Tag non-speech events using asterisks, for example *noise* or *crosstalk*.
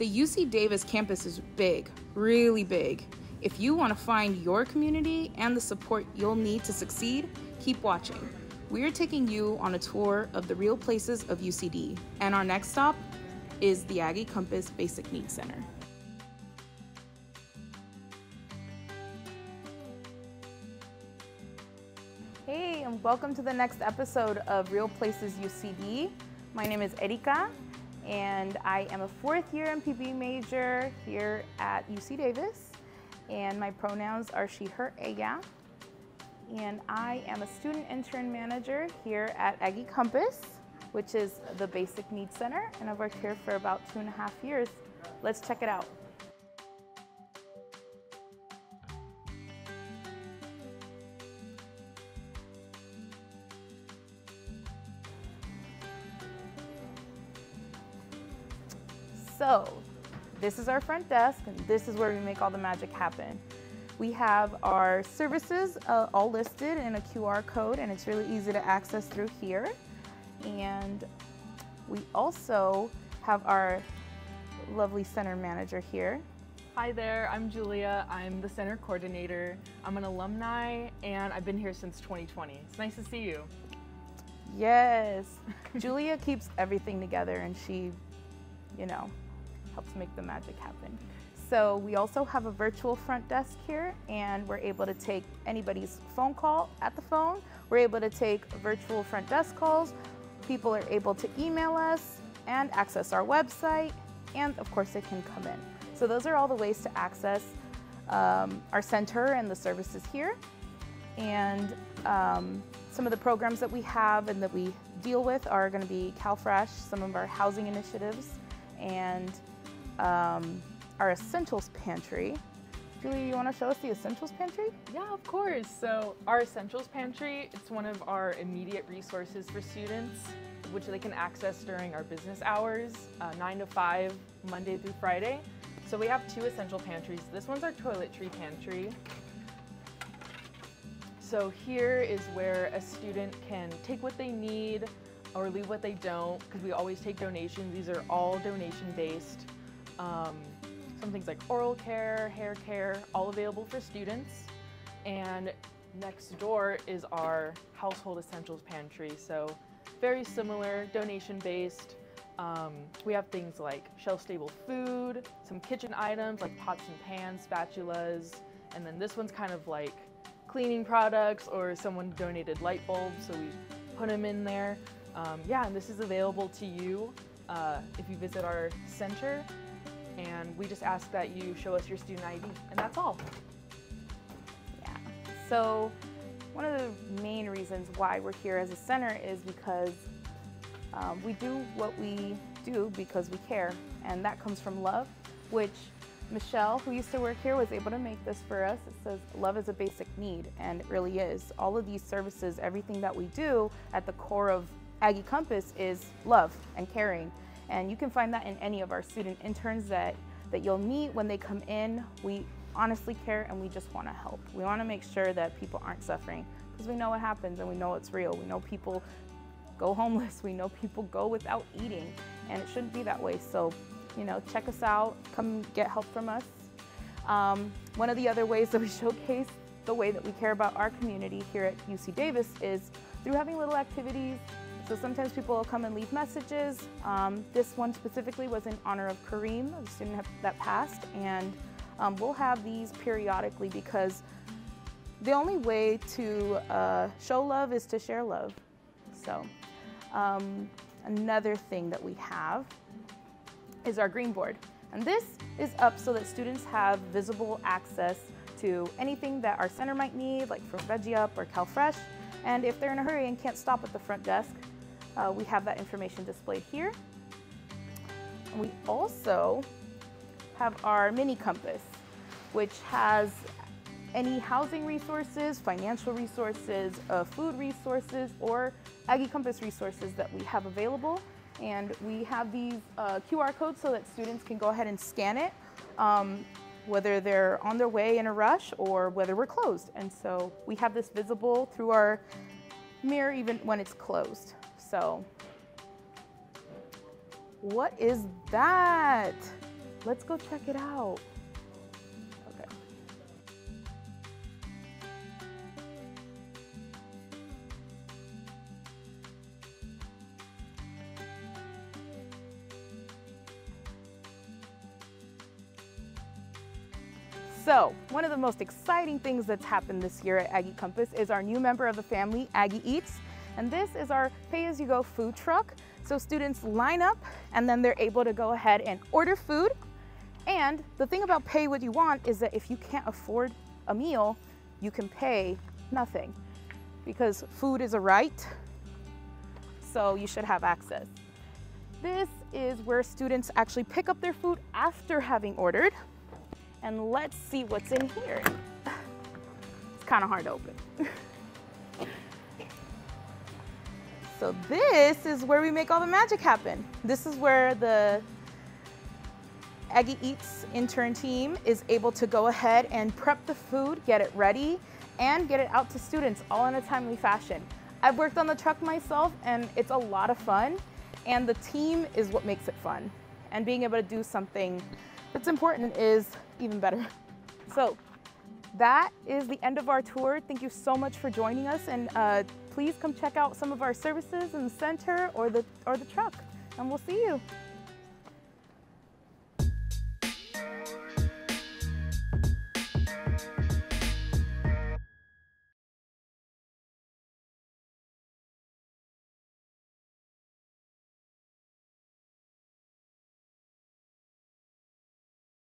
The UC Davis campus is big, really big. If you want to find your community and the support you'll need to succeed, keep watching. We are taking you on a tour of the real places of UCD, and our next stop is the Aggie Compass Basic Needs Center. Hey, and welcome to the next episode of Real Places UCD. My name is Erika, and I am a fourth year NPB major here at UC Davis. And my pronouns are she, her, ella. And I am a student intern manager here at Aggie Compass, which is the Basic Needs Center. And I've worked here for about two and a half years. Let's check it out. So, this is our front desk, and this is where we make all the magic happen. We have our services uh, all listed in a QR code, and it's really easy to access through here. And we also have our lovely center manager here. Hi there, I'm Julia. I'm the center coordinator. I'm an alumni and I've been here since 2020. It's nice to see you. Yes, *laughs* Julia keeps everything together and she, you know, helps make the magic happen. So we also have a virtual front desk here and we're able to take anybody's phone call at the phone. We're able to take virtual front desk calls. People are able to email us and access our website and of course they can come in. So those are all the ways to access um, our center and the services here. And um, some of the programs that we have and that we deal with are going to be CalFresh, some of our housing initiatives, and um, our Essentials Pantry. Julie, you want to show us the Essentials Pantry? Yeah, of course. So our Essentials Pantry, it's one of our immediate resources for students, which they can access during our business hours, uh, 9 to 5, Monday through Friday. So we have two essential pantries. This one's our toiletry pantry. So here is where a student can take what they need or leave what they don't, because we always take donations. These are all donation based. Um, some things like oral care, hair care, all available for students. And next door is our household essentials pantry. So very similar, donation based. Um, we have things like shelf-stable food, some kitchen items like pots and pans, spatulas, and then this one's kind of like cleaning products or someone donated light bulbs, so we put them in there. Um, yeah, and this is available to you uh, if you visit our center, and we just ask that you show us your student ID, and that's all. Yeah. So one of the main reasons why we're here as a center is because um, we do what we do because we care, and that comes from love, which Michelle, who used to work here, was able to make this for us. It says, love is a basic need, and it really is. All of these services, everything that we do at the core of Aggie Compass is love and caring. And you can find that in any of our student interns that, that you'll meet when they come in. We honestly care and we just want to help. We want to make sure that people aren't suffering because we know what happens and we know it's real. We know people go *laughs* homeless. We know people go without eating and it shouldn't be that way. So you know, check us out, come get help from us. Um, one of the other ways *laughs* that we showcase the way that we care about our community here at UC Davis is through having little activities. So sometimes people will come and leave messages. Um, this one specifically was in honor of Kareem, a student that passed, and um, we'll have these periodically because the only way to uh, show love is to share love. So um, another thing that we have is our green board. And this is up so that students have visible access to anything that our center might need, like from Veggie Up or CalFresh. And if they're in a hurry and can't stop at the front desk, uh, we have that information displayed here. We also have our mini compass, which has any housing resources, financial resources, uh, food resources, or Aggie Compass resources that we have available. And we have these uh, QR codes so that students can go ahead and scan it, um, whether they're on their way in a rush or whether we're closed. And so we have this visible through our mirror even when it's closed. So what is that? Let's go check it out. Okay. So, one of the most exciting things that's happened this year at Aggie Compass is our new member of the family, Aggie Eats. And this is our pay-as-you-go food truck. So students line up and then they're able to go ahead and order food. And the thing about pay what you want is that if you can't afford a meal, you can pay nothing because food is a right. So you should have access. This is where students actually pick up their food after having ordered. And let's see what's in here. *laughs* It's kind of hard to open. *laughs* so this is where we make all the magic happen. This is where the Aggie Eats intern team is able to go ahead and prep the food, get it ready, and get it out to students all in a timely fashion. I've worked on the truck myself and it's a lot of fun and the team is what makes it fun. And being able to do something that's important is even better. *laughs* So that is the end of our tour. Thank you so much for joining us and uh, please come check out some of our services in the center or the, or the truck and we'll see you.